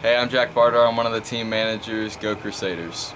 Hey, I'm Jack Bardar. I'm one of the team managers. Go Crusaders.